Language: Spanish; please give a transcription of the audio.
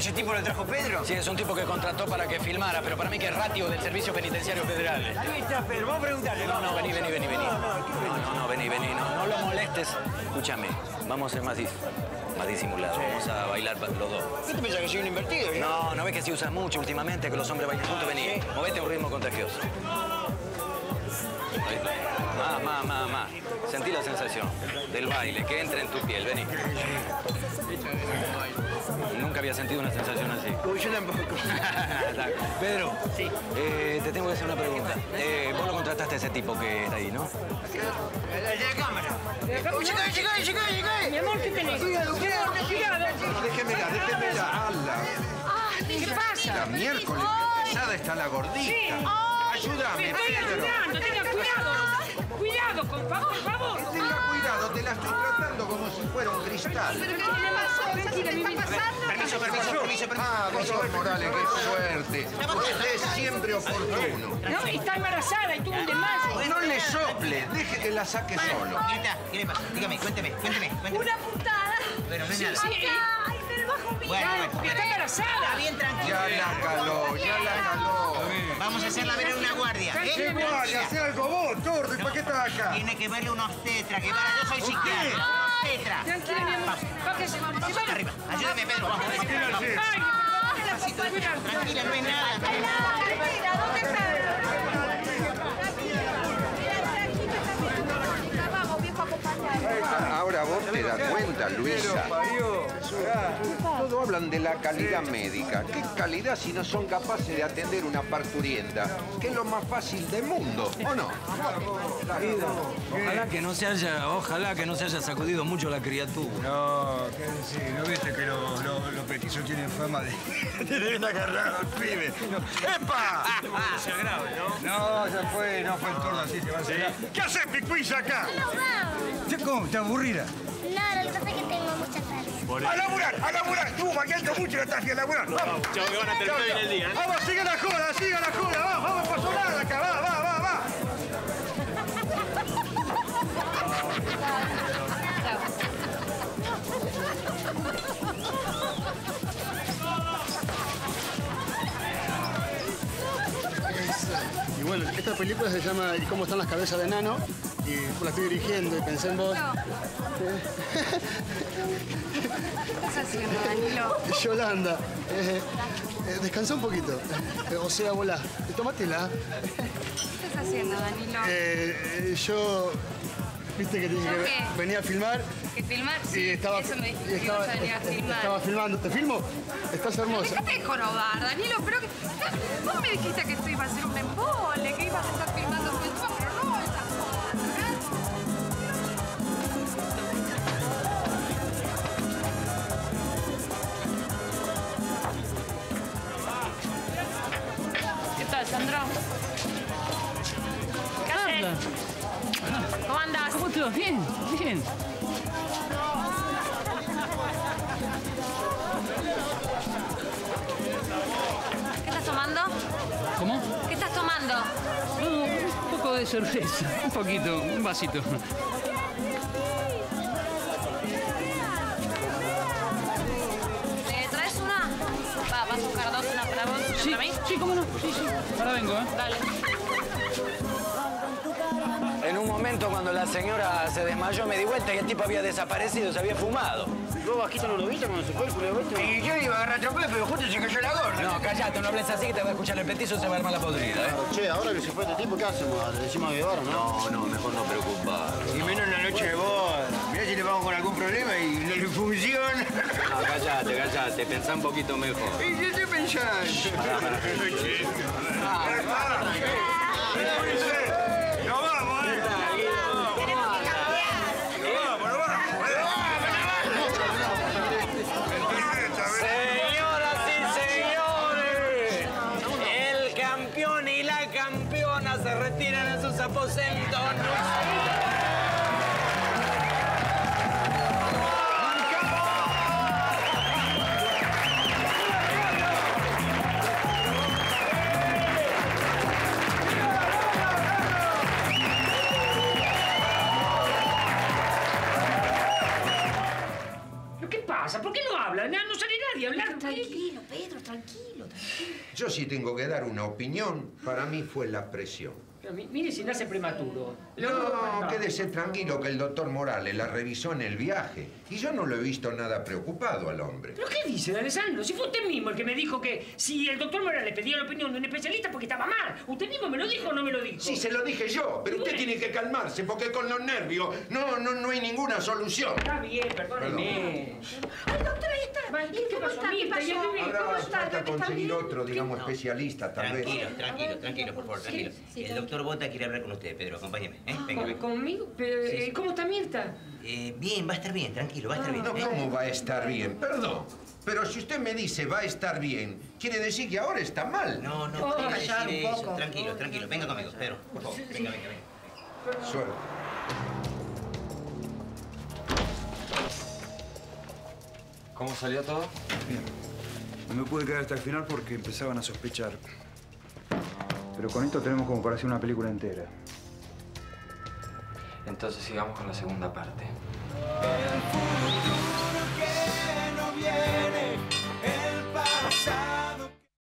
ese tipo lo trajo Pedro? Sí, es un tipo que contrató para que filmara, pero para mí que es ratio del Servicio Penitenciario Federal. Ahí está Pedro, vamos a preguntarle. No, no, vení, vení, vení, vení. No, no, no, vení, vení, no, no lo molestes. Escúchame, vamos a ser más, dis- más disimulados, vamos a bailar los dos. ¿Qué te pensás que soy un invertido? yo? No, ¿no ves que se usa mucho últimamente que los hombres bailan juntos? Vení, movete a un ritmo contagioso. Ahí está. Más, más, más, más. Sentí la sensación del baile, que entra en tu piel, vení. Nunca había sentido una sensación así. Uy, yo tampoco. Pedro, sí. te tengo que hacer una pregunta. Eh, vos lo contrataste a ese tipo que está ahí, ¿no? El de la cámara. Uy, chica, chica, chica, chica. Mi amor, ¿qué tenés? Cuidado, cuidado, cuidado. Déjemela, déjemela. Ala. ¿Qué pasa? La miércoles, pesada está la gordita. Ayúdame, Me estoy Pedro. ayudando, tenga cuidado. Cuidado, por favor, por favor. Tenga cuidado, te la estoy tratando como si fuera un cristal. ¿Qué le pasó? Tranquila, mi vida. Permiso, permiso, permiso, permiso. Ah, doctor Morales, qué suerte. Usted es siempre oportuno. No, está embarazada y tuvo un desmayo. No le sople, deje que la saque solo. ¿qué le pasa? Dígame, cuénteme, cuénteme, cuénteme. Una putada. Pero no es Sí, nada. Eh, Bueno, bueno, está embarazada. Está bien, tranquilo. Ya la caló, ya la caló. Vamos a hacerla ver en una guardia. ¿eh? ¿Qué Tranquila. hace algo vos, tordo, ¿y para qué estás acá? Tiene que verle unos tetra, que para, yo soy psiquiatra. Tranquila, mi amor. Bájese, Vamos bájese. arriba. Ayúdeme, Pedro. Vamos, vamos. Ay, Tranquila, no es nada. ¿Dónde está? Ahora vos te das cuenta, Luisa. Todo hablan de la calidad médica. ¿Qué calidad si no son capaces de atender una parturienta? Que es lo más fácil del mundo, ¿o no? Ojalá que no se haya, ojalá que no se haya sacudido mucho la criatura. No, qué decir, ¿no viste que los los- los petizos tienen fama de tener agarrado al pibe? No. ¡Epa! sea grave, ¿no? No, ya fue, no fue el torno así, se va a hacer. ¿Qué haces, picuiza, acá? ¿Qué, ¿Cómo? ¿Te aburrida? No, lo que pasa es que. ¡A laburar, a laburar! Tú, maquillando mucho la traje a laburar. ¡Vamos! Chau, que van a terminar bien el día. ¡Vamos, sigue la joda, sigue la joda! ¡Vamos, vamos, pasó nada acá! ¡Va, va, va, va! Y bueno, esta película se llama ¿Y ¿Cómo están las cabezas de enano? Y la estoy dirigiendo y pensé en vos. ¿Qué estás haciendo, Danilo? Yolanda, eh, eh, descansa un poquito. Eh, o sea, volá. Tómatela. ¿Qué estás haciendo, Danilo? Eh, yo, viste que tenía ¿Yo que venía a filmar ¿Que filmar? y Sí, estaba, eso me y dijiste que estaba, ibas a venir a filmar. estaba filmando. ¿Te filmo? Estás hermosa. Déjate de jorobar, Danilo, pero que... Vos me dijiste que esto iba a ser un embole, que ibas a estar filmando Bien, bien. ¿Qué estás tomando? ¿Cómo? ¿Qué estás tomando? No, un poco de cerveza. Un poquito, un vasito. ¿Le traes una? Va, vas a buscar dos, una para vos, Sí, para mí. sí, cómo no. Sí, sí. Ahora vengo, ¿eh? Dale. Momento cuando la señora se desmayó me di vuelta y el tipo había desaparecido, se había fumado. ¿Vos bajito no lo viste cuando se fue el culo Y yo iba a agarrar pero justo se cayó la gorda. No, callate, no hables así que te va a escuchar el petizo y se va a armar la podrida, ¿eh? Che, ahora que se fue este tipo, ¿qué hacemos? ¿Le decimos a no? No, no, mejor no preocupar. Y menos en la noche de boda. Mirá si le vamos con algún problema y no le funciona. No, callate, callate, pensá un poquito mejor. ¿Y qué pensando? ¡Nos vamos, eh! retiran a sus aposentos. Qué pasa? ¿Por qué no hablan? No sale nadie a hablar. Tranquilo, Pedro, tranquilo, tranquilo. Yo sí tengo que dar una opinión. Para mí fue la presión. Pero mire si nace prematuro. No, quédese tranquilo que el doctor Morales la revisó en el viaje. Y yo no lo he visto nada preocupado al hombre. ¿Pero qué dice, Alessandro? Si fue usted mismo el que me dijo que si el doctor Morales le pedía la opinión de un especialista porque estaba mal. ¿Usted mismo me lo dijo o no me lo dijo? Sí, se lo dije yo, pero usted tiene que calmarse porque con los nervios no, no, no hay ninguna solución. Está bien, perdóneme doctor, ahí está. ¿Qué, qué ¿Cómo pasó, está? ¿Qué Mirta? ¿Y el pasó? bebé? Ahora ¿Cómo está? falta ¿Está conseguir otro, digamos, especialista, tal vez. Tranquilo, tranquilo, tranquilo, por favor, tranquilo. El doctor Bota quiere hablar con usted, Pedro, acompáñeme. ¿eh? Venga, ¿Con- venga. ¿Conmigo? Pero, Sí, eh, sí. ¿Cómo está Mirta? Eh, bien, va a estar bien, tranquilo, va a estar bien. No. ¿cómo va a estar bien? Perdón. Pero si usted me dice va a estar bien, quiere decir que ahora está mal. No, no, Oh, puede callar decir un eso. poco. Tranquilo, tranquilo. Venga conmigo, Pedro, por favor. Venga, venga, venga. Suerte. ¿Cómo salió todo? Bien. No me pude quedar hasta el final porque empezaban a sospechar. Pero con esto tenemos como para hacer una película entera. Entonces sigamos con la segunda parte. El futuro